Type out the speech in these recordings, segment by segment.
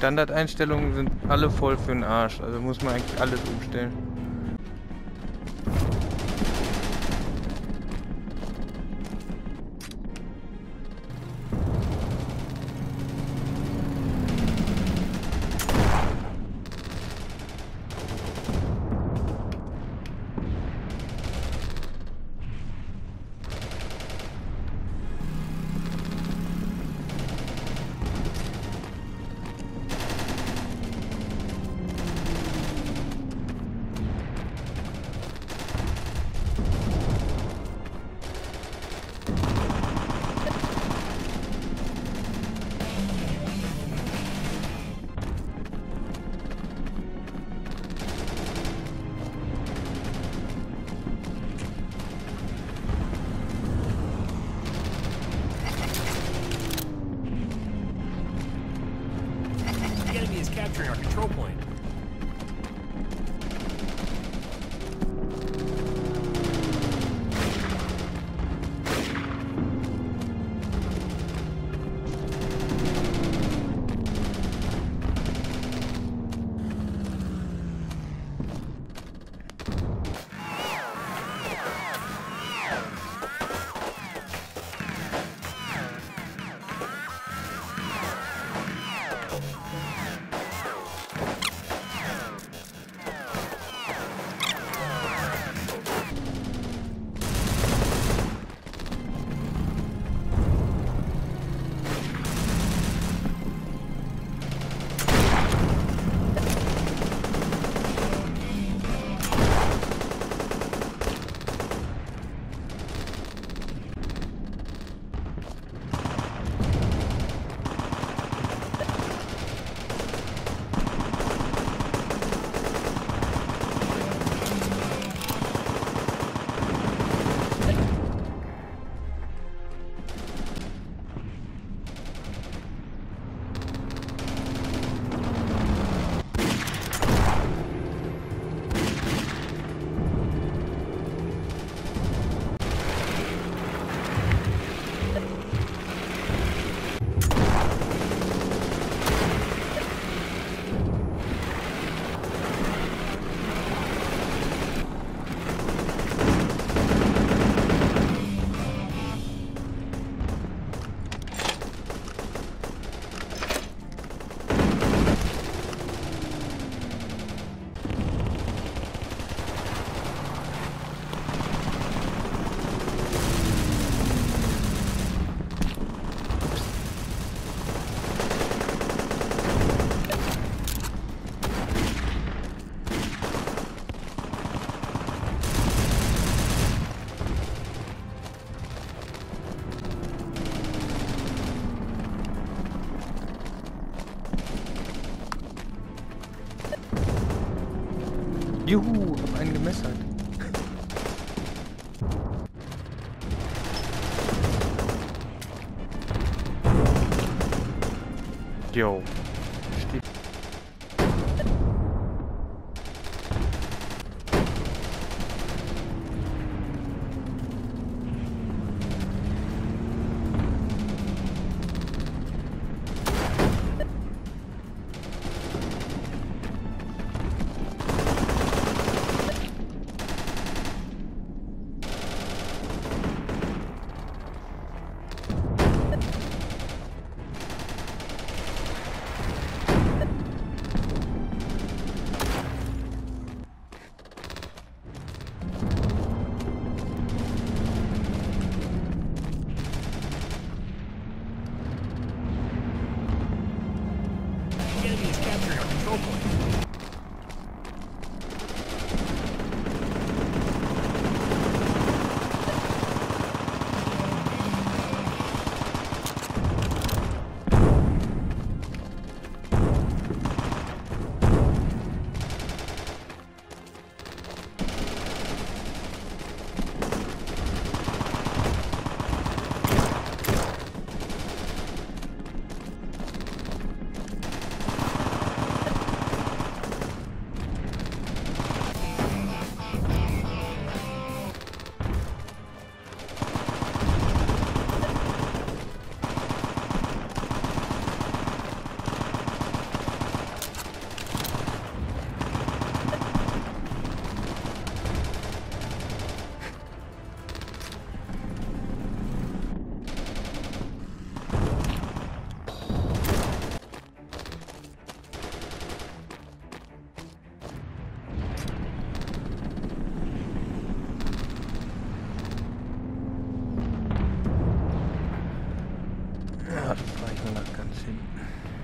Standardeinstellungen sind alle voll für den Arsch. Also muss man eigentlich alles umstellen. Juhu, hab einen gemessert. Jo. didn't.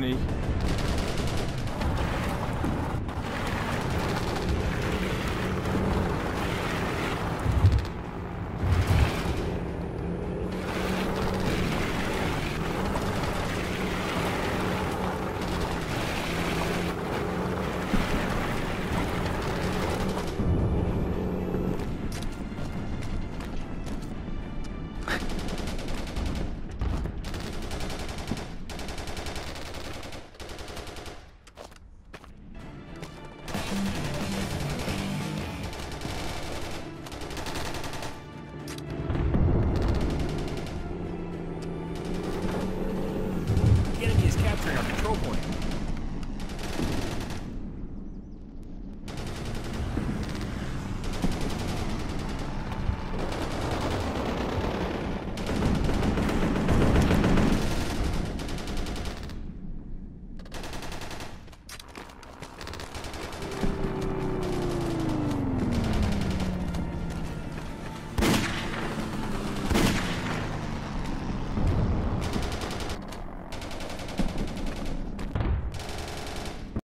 balcony capturing our control point.